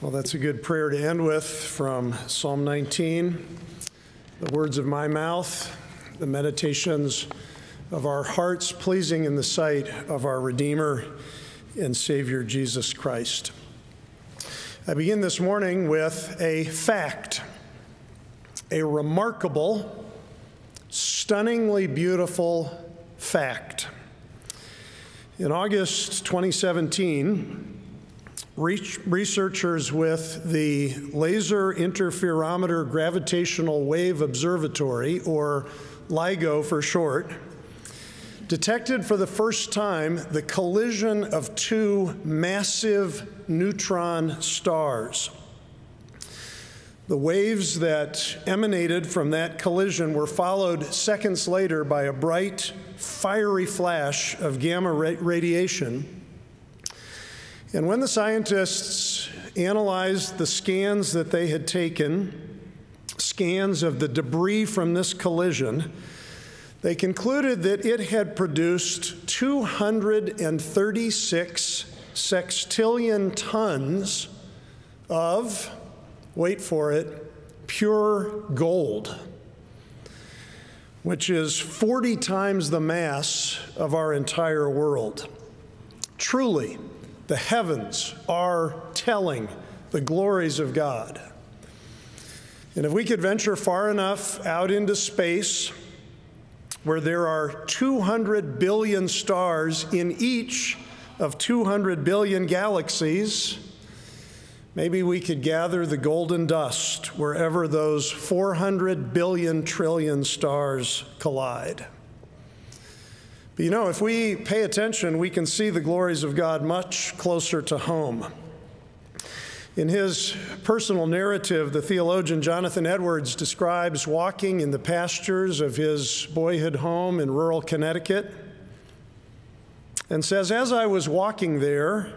Well, that's a good prayer to end with from Psalm 19. The words of my mouth, the meditations of our hearts, pleasing in the sight of our Redeemer and Savior Jesus Christ. I begin this morning with a fact, a remarkable, stunningly beautiful fact. In August 2017, researchers with the Laser Interferometer Gravitational Wave Observatory, or LIGO for short, detected for the first time the collision of two massive neutron stars. The waves that emanated from that collision were followed seconds later by a bright, fiery flash of gamma radiation and when the scientists analyzed the scans that they had taken, scans of the debris from this collision, they concluded that it had produced 236 sextillion tons of, wait for it, pure gold, which is 40 times the mass of our entire world. Truly, the heavens are telling the glories of God. And if we could venture far enough out into space where there are 200 billion stars in each of 200 billion galaxies, maybe we could gather the golden dust wherever those 400 billion trillion stars collide. But you know, if we pay attention, we can see the glories of God much closer to home. In his personal narrative, the theologian Jonathan Edwards describes walking in the pastures of his boyhood home in rural Connecticut and says, As I was walking there,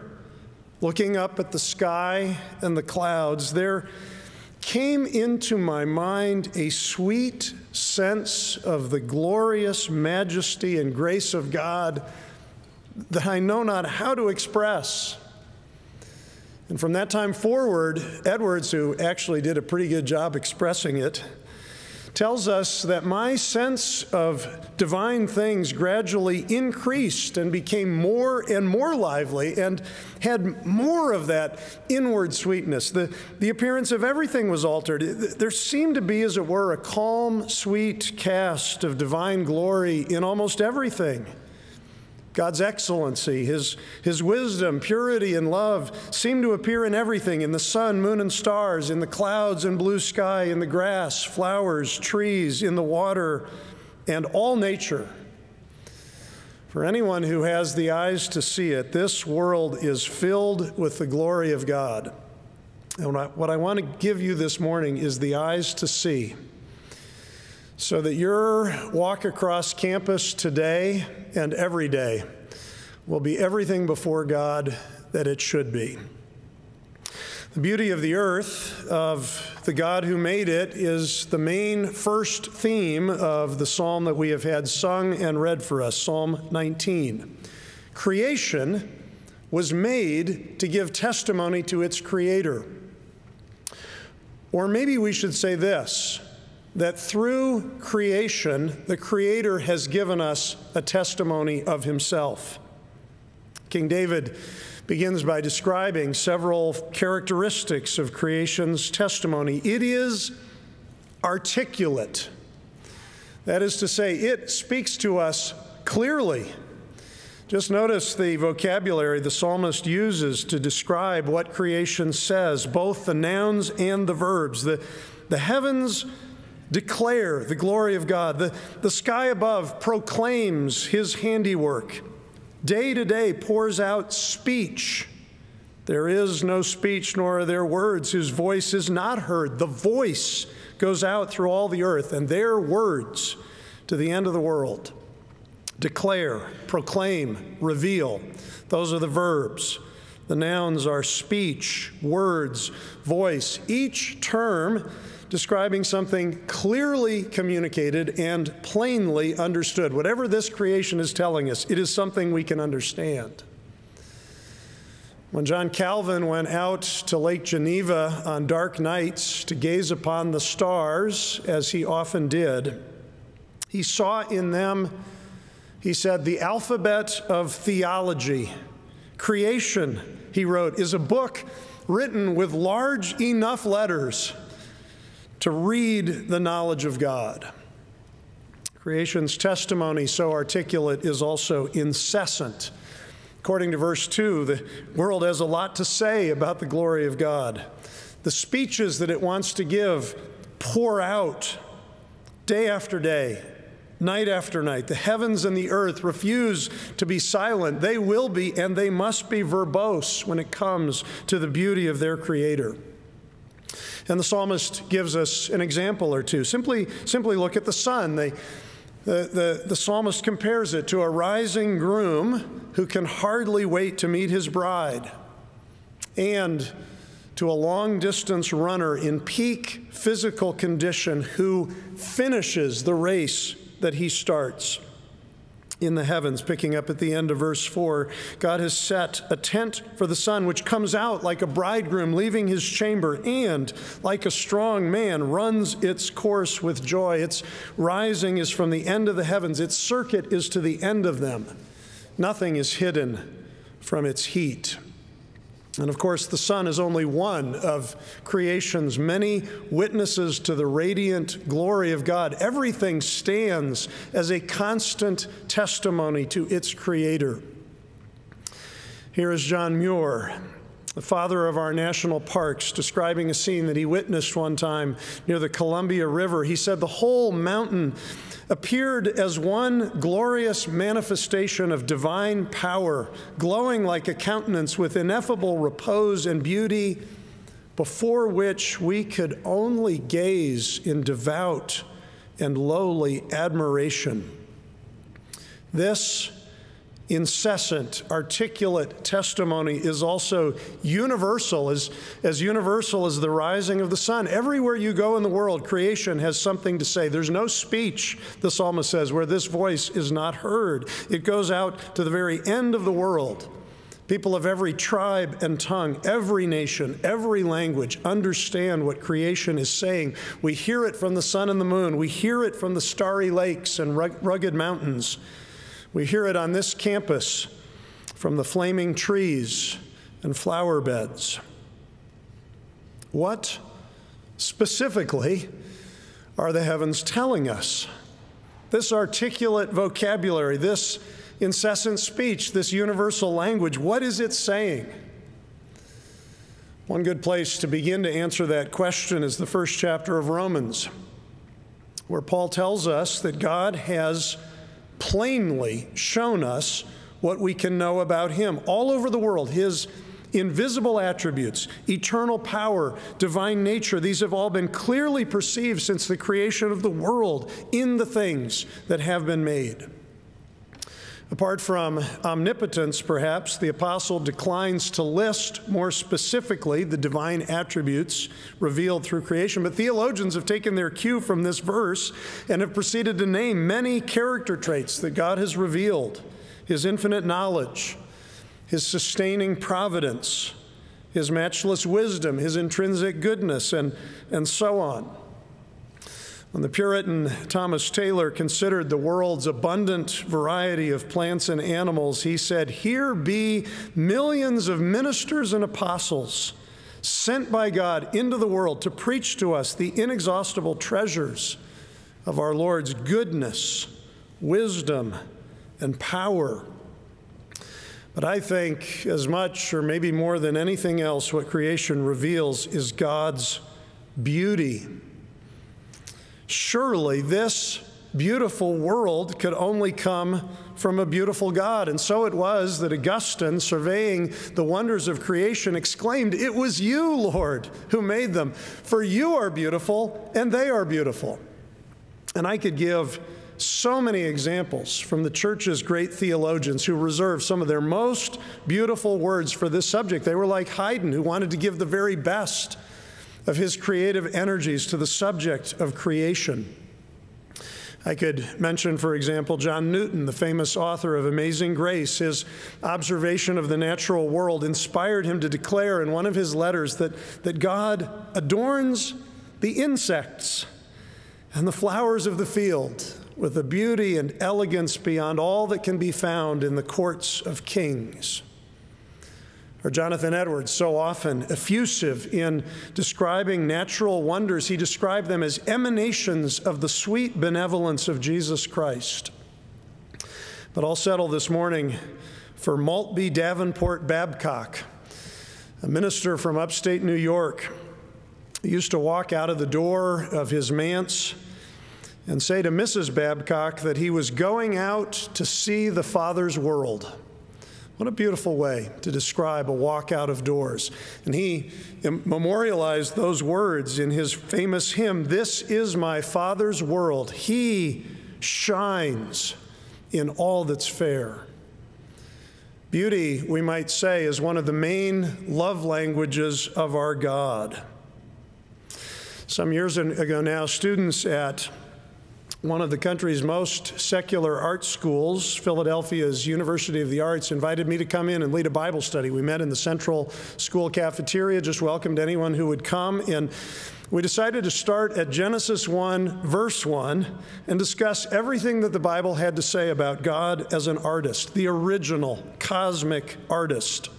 looking up at the sky and the clouds, there came into my mind a sweet sense of the glorious majesty and grace of God that I know not how to express. And from that time forward, Edwards, who actually did a pretty good job expressing it, tells us that my sense of divine things gradually increased and became more and more lively and had more of that inward sweetness. The, the appearance of everything was altered. There seemed to be, as it were, a calm, sweet cast of divine glory in almost everything. God's excellency, his, his wisdom, purity, and love seem to appear in everything in the sun, moon, and stars, in the clouds and blue sky, in the grass, flowers, trees, in the water, and all nature. For anyone who has the eyes to see it, this world is filled with the glory of God. And what I want to give you this morning is the eyes to see so that your walk across campus today and every day will be everything before God that it should be. The beauty of the earth, of the God who made it, is the main first theme of the psalm that we have had sung and read for us, Psalm 19. Creation was made to give testimony to its creator. Or maybe we should say this that through creation, the Creator has given us a testimony of Himself. King David begins by describing several characteristics of creation's testimony. It is articulate. That is to say, it speaks to us clearly. Just notice the vocabulary the psalmist uses to describe what creation says, both the nouns and the verbs. The, the heavens declare the glory of God. The, the sky above proclaims his handiwork. Day to day pours out speech. There is no speech, nor are there words whose voice is not heard. The voice goes out through all the earth, and their words to the end of the world. Declare, proclaim, reveal. Those are the verbs. The nouns are speech, words, voice. Each term describing something clearly communicated and plainly understood. Whatever this creation is telling us, it is something we can understand. When John Calvin went out to Lake Geneva on dark nights to gaze upon the stars, as he often did, he saw in them, he said, the alphabet of theology. Creation, he wrote, is a book written with large enough letters to read the knowledge of God. Creation's testimony, so articulate, is also incessant. According to verse 2, the world has a lot to say about the glory of God. The speeches that it wants to give pour out day after day, night after night. The heavens and the earth refuse to be silent. They will be, and they must be verbose when it comes to the beauty of their Creator. And the psalmist gives us an example or two. Simply, simply look at the sun. The, the, the psalmist compares it to a rising groom who can hardly wait to meet his bride, and to a long distance runner in peak physical condition who finishes the race that he starts in the heavens, picking up at the end of verse 4. God has set a tent for the sun, which comes out like a bridegroom leaving his chamber, and like a strong man runs its course with joy. Its rising is from the end of the heavens, its circuit is to the end of them. Nothing is hidden from its heat. And of course, the sun is only one of creation's many witnesses to the radiant glory of God. Everything stands as a constant testimony to its creator. Here is John Muir, the father of our national parks, describing a scene that he witnessed one time near the Columbia River. He said, The whole mountain appeared as one glorious manifestation of divine power, glowing like a countenance with ineffable repose and beauty, before which we could only gaze in devout and lowly admiration. This incessant, articulate testimony is also universal, as, as universal as the rising of the sun. Everywhere you go in the world, creation has something to say. There's no speech, the psalmist says, where this voice is not heard. It goes out to the very end of the world. People of every tribe and tongue, every nation, every language understand what creation is saying. We hear it from the sun and the moon. We hear it from the starry lakes and rugged mountains. We hear it on this campus from the flaming trees and flower beds. What specifically are the heavens telling us? This articulate vocabulary, this incessant speech, this universal language, what is it saying? One good place to begin to answer that question is the first chapter of Romans, where Paul tells us that God has plainly shown us what we can know about Him. All over the world, His invisible attributes, eternal power, divine nature, these have all been clearly perceived since the creation of the world in the things that have been made. Apart from omnipotence, perhaps, the apostle declines to list more specifically the divine attributes revealed through creation. But theologians have taken their cue from this verse and have proceeded to name many character traits that God has revealed his infinite knowledge, his sustaining providence, his matchless wisdom, his intrinsic goodness, and, and so on. When the Puritan Thomas Taylor considered the world's abundant variety of plants and animals, he said, Here be millions of ministers and apostles sent by God into the world to preach to us the inexhaustible treasures of our Lord's goodness, wisdom, and power. But I think, as much or maybe more than anything else, what creation reveals is God's beauty Surely this beautiful world could only come from a beautiful God. And so it was that Augustine, surveying the wonders of creation, exclaimed, It was you, Lord, who made them, for you are beautiful and they are beautiful. And I could give so many examples from the church's great theologians who reserved some of their most beautiful words for this subject. They were like Haydn, who wanted to give the very best of his creative energies to the subject of creation. I could mention, for example, John Newton, the famous author of Amazing Grace. His observation of the natural world inspired him to declare in one of his letters that, that God adorns the insects and the flowers of the field with a beauty and elegance beyond all that can be found in the courts of kings. Or Jonathan Edwards, so often effusive in describing natural wonders, he described them as emanations of the sweet benevolence of Jesus Christ. But I'll settle this morning for Maltby Davenport Babcock, a minister from upstate New York. He used to walk out of the door of his manse and say to Mrs. Babcock that he was going out to see the Father's world. What a beautiful way to describe a walk out of doors. And he memorialized those words in his famous hymn This is my Father's world. He shines in all that's fair. Beauty, we might say, is one of the main love languages of our God. Some years ago now, students at one of the country's most secular art schools, Philadelphia's University of the Arts, invited me to come in and lead a Bible study. We met in the central school cafeteria, just welcomed anyone who would come. And we decided to start at Genesis 1, verse 1, and discuss everything that the Bible had to say about God as an artist, the original cosmic artist.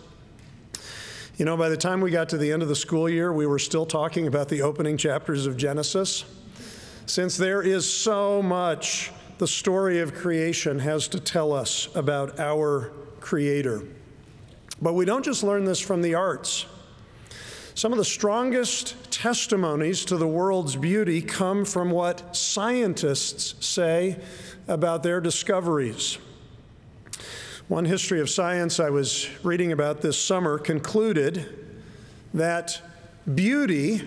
You know, by the time we got to the end of the school year, we were still talking about the opening chapters of Genesis since there is so much the story of creation has to tell us about our Creator. But we don't just learn this from the arts. Some of the strongest testimonies to the world's beauty come from what scientists say about their discoveries. One history of science I was reading about this summer concluded that beauty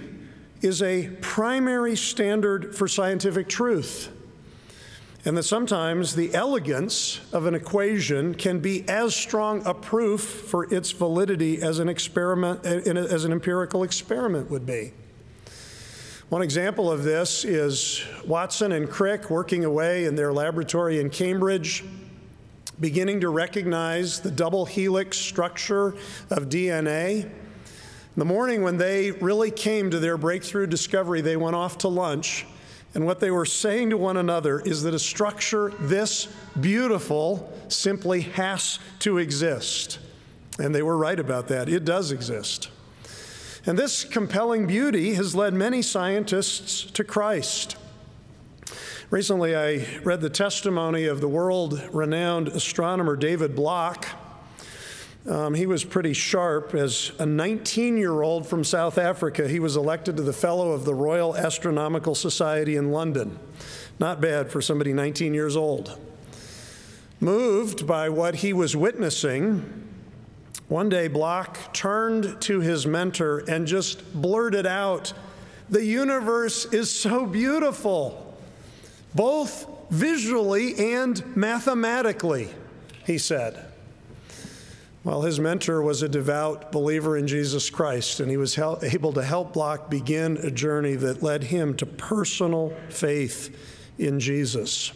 is a primary standard for scientific truth. And that sometimes the elegance of an equation can be as strong a proof for its validity as an experiment, as an empirical experiment would be. One example of this is Watson and Crick working away in their laboratory in Cambridge, beginning to recognize the double helix structure of DNA the morning when they really came to their breakthrough discovery, they went off to lunch. And what they were saying to one another is that a structure this beautiful simply has to exist. And they were right about that. It does exist. And this compelling beauty has led many scientists to Christ. Recently, I read the testimony of the world renowned astronomer David Block. Um, he was pretty sharp. As a 19 year old from South Africa, he was elected to the Fellow of the Royal Astronomical Society in London. Not bad for somebody 19 years old. Moved by what he was witnessing, one day Block turned to his mentor and just blurted out, The universe is so beautiful, both visually and mathematically, he said. Well, his mentor was a devout believer in Jesus Christ, and he was able to help Block begin a journey that led him to personal faith in Jesus.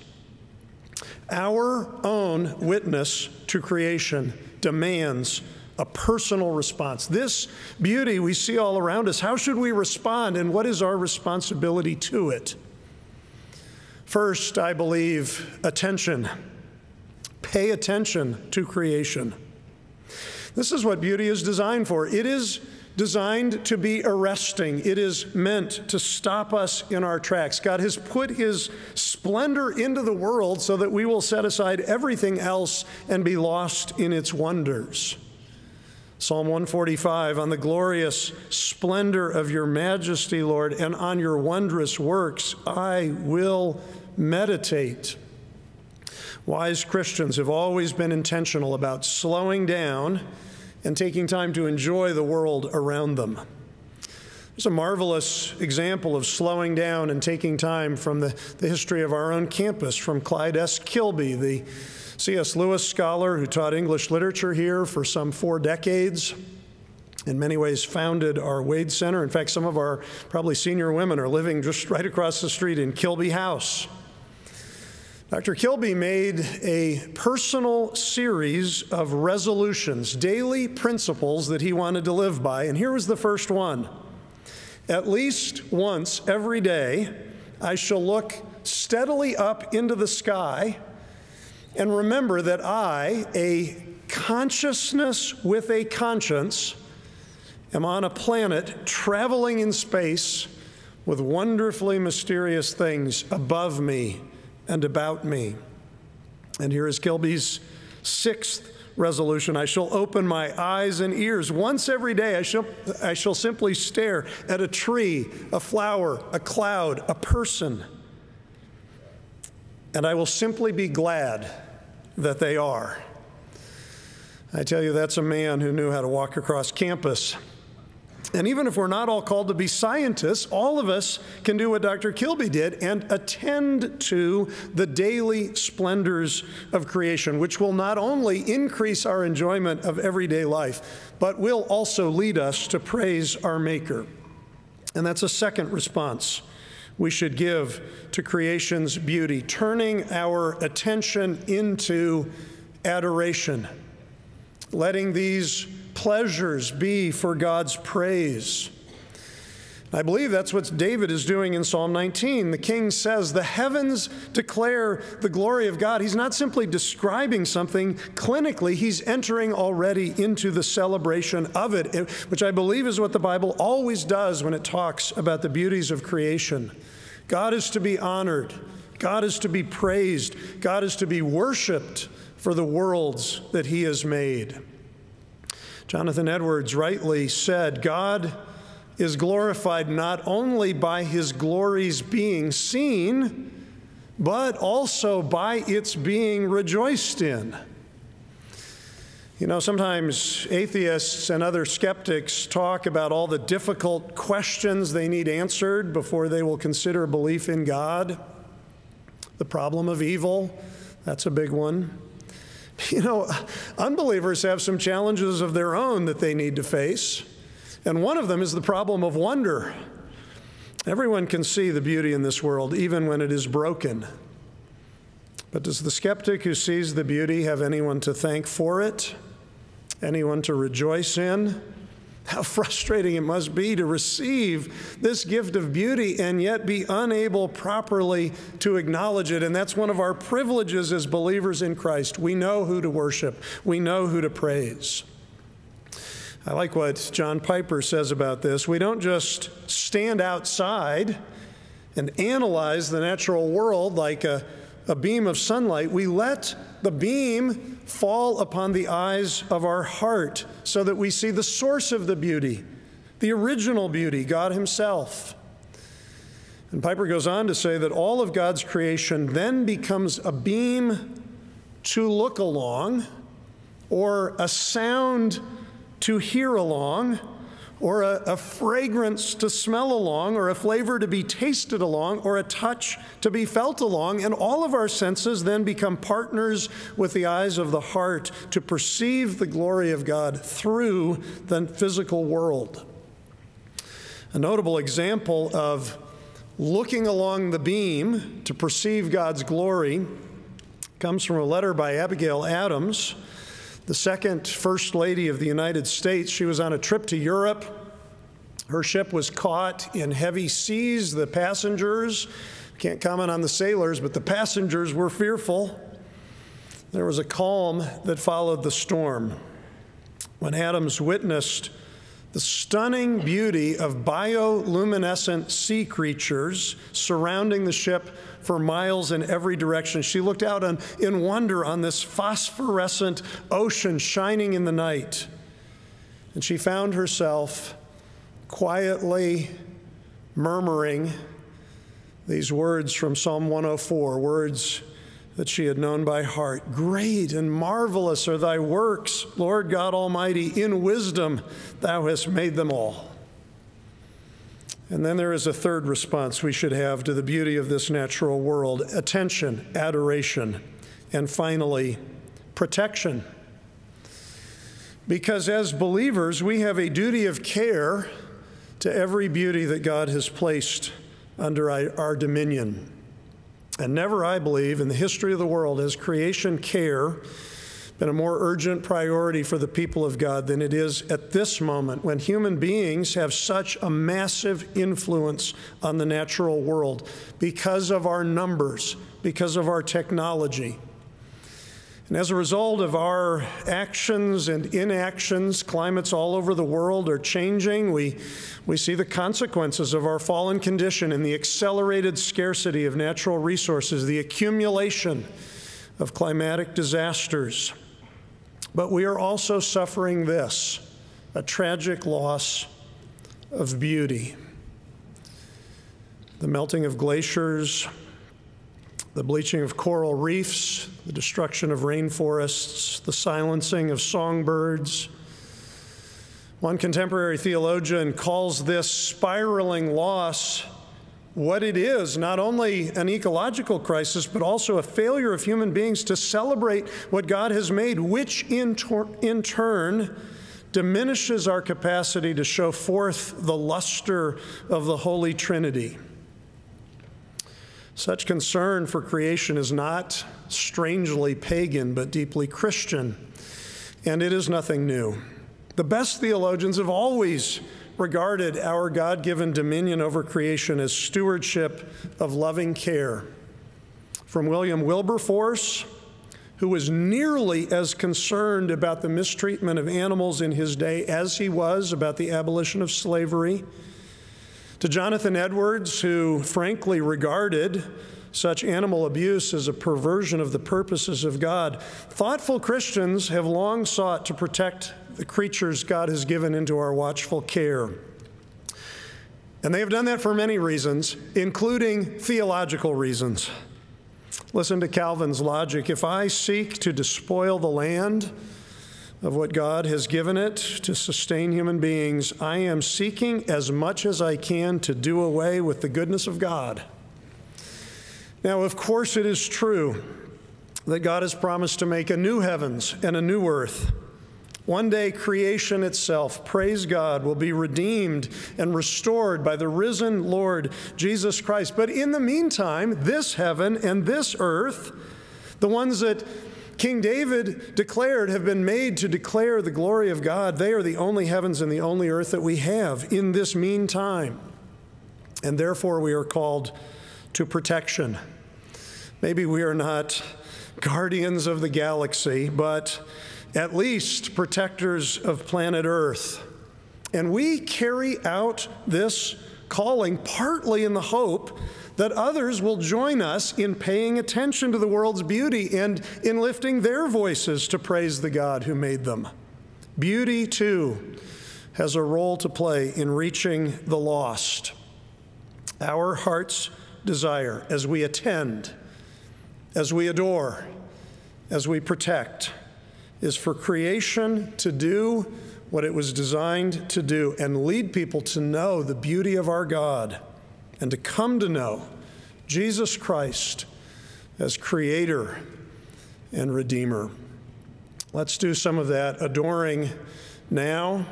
Our own witness to creation demands a personal response. This beauty we see all around us, how should we respond, and what is our responsibility to it? First, I believe attention. Pay attention to creation. This is what beauty is designed for. It is designed to be arresting. It is meant to stop us in our tracks. God has put His splendor into the world so that we will set aside everything else and be lost in its wonders. Psalm 145 On the glorious splendor of your majesty, Lord, and on your wondrous works, I will meditate. Wise Christians have always been intentional about slowing down and taking time to enjoy the world around them. There's a marvelous example of slowing down and taking time from the, the history of our own campus from Clyde S. Kilby, the C.S. Lewis scholar who taught English literature here for some four decades. In many ways, founded our Wade Center. In fact, some of our probably senior women are living just right across the street in Kilby House. Dr. Kilby made a personal series of resolutions, daily principles that he wanted to live by. And here was the first one At least once every day, I shall look steadily up into the sky and remember that I, a consciousness with a conscience, am on a planet traveling in space with wonderfully mysterious things above me and about me. And here is Kilby's sixth resolution I shall open my eyes and ears. Once every day, I shall, I shall simply stare at a tree, a flower, a cloud, a person. And I will simply be glad that they are. I tell you, that's a man who knew how to walk across campus and even if we're not all called to be scientists, all of us can do what Dr. Kilby did and attend to the daily splendors of creation, which will not only increase our enjoyment of everyday life, but will also lead us to praise our Maker. And that's a second response we should give to creation's beauty, turning our attention into adoration, letting these pleasures be for God's praise. I believe that's what David is doing in Psalm 19. The king says, The heavens declare the glory of God. He's not simply describing something clinically, he's entering already into the celebration of it, eh, which I believe is what the Bible always does when it talks about the beauties of creation. God is to be honored, God is to be praised, God is to be worshiped for the worlds that he has made. Jonathan Edwards rightly said, God is glorified not only by his glories being seen, but also by its being rejoiced in. You know, sometimes atheists and other skeptics talk about all the difficult questions they need answered before they will consider belief in God. The problem of evil, that's a big one. You know, unbelievers have some challenges of their own that they need to face. And one of them is the problem of wonder. Everyone can see the beauty in this world, even when it is broken. But does the skeptic who sees the beauty have anyone to thank for it? Anyone to rejoice in? How frustrating it must be to receive this gift of beauty and yet be unable properly to acknowledge it. And that's one of our privileges as believers in Christ. We know who to worship, we know who to praise. I like what John Piper says about this. We don't just stand outside and analyze the natural world like a, a beam of sunlight. We let the beam fall upon the eyes of our heart so that we see the source of the beauty, the original beauty, God Himself. And Piper goes on to say that all of God's creation then becomes a beam to look along or a sound to hear along or a, a, fragrance to smell along, or a flavor to be tasted along, or a touch to be felt along. And all of our senses then become partners with the eyes of the heart to perceive the glory of God through the physical world. A notable example of looking along the beam to perceive God's glory comes from a letter by Abigail Adams the second First Lady of the United States. She was on a trip to Europe. Her ship was caught in heavy seas. The passengers, can't comment on the sailors, but the passengers were fearful. There was a calm that followed the storm. When Adams witnessed the stunning beauty of bioluminescent sea creatures surrounding the ship for miles in every direction. She looked out on, in wonder on this phosphorescent ocean shining in the night. And she found herself quietly murmuring these words from Psalm 104, words that she had known by heart. Great and marvelous are thy works, Lord God Almighty. In wisdom thou hast made them all. And then there is a third response we should have to the beauty of this natural world attention, adoration, and finally, protection. Because as believers, we have a duty of care to every beauty that God has placed under our dominion. And never, I believe, in the history of the world has creation care been a more urgent priority for the people of God than it is at this moment when human beings have such a massive influence on the natural world because of our numbers, because of our technology. And as a result of our actions and inactions, climates all over the world are changing. We, we see the consequences of our fallen condition and the accelerated scarcity of natural resources, the accumulation of climatic disasters. But we are also suffering this a tragic loss of beauty. The melting of glaciers, the bleaching of coral reefs, the destruction of rainforests, the silencing of songbirds. One contemporary theologian calls this spiraling loss what it is not only an ecological crisis, but also a failure of human beings to celebrate what God has made, which in, in turn diminishes our capacity to show forth the luster of the Holy Trinity. Such concern for creation is not strangely pagan, but deeply Christian, and it is nothing new. The best theologians have always regarded our God given dominion over creation as stewardship of loving care. From William Wilberforce, who was nearly as concerned about the mistreatment of animals in his day as he was about the abolition of slavery to Jonathan Edwards, who frankly regarded such animal abuse as a perversion of the purposes of God. Thoughtful Christians have long sought to protect the creatures God has given into our watchful care. And they have done that for many reasons, including theological reasons. Listen to Calvin's logic. If I seek to despoil the land, of what God has given it to sustain human beings, I am seeking as much as I can to do away with the goodness of God. Now, of course, it is true that God has promised to make a new heavens and a new earth. One day, creation itself, praise God, will be redeemed and restored by the risen Lord Jesus Christ. But in the meantime, this heaven and this earth, the ones that King David declared have been made to declare the glory of God. They are the only heavens and the only earth that we have in this meantime. And therefore, we are called to protection. Maybe we are not guardians of the galaxy, but at least protectors of planet Earth. And we carry out this calling partly in the hope that others will join us in paying attention to the world's beauty and in lifting their voices to praise the God who made them. Beauty, too, has a role to play in reaching the lost. Our heart's desire as we attend, as we adore, as we protect, is for creation to do what it was designed to do and lead people to know the beauty of our God and to come to know Jesus Christ as Creator and Redeemer. Let's do some of that adoring now.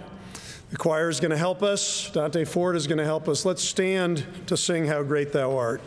The choir is going to help us. Dante Ford is going to help us. Let's stand to sing How Great Thou Art.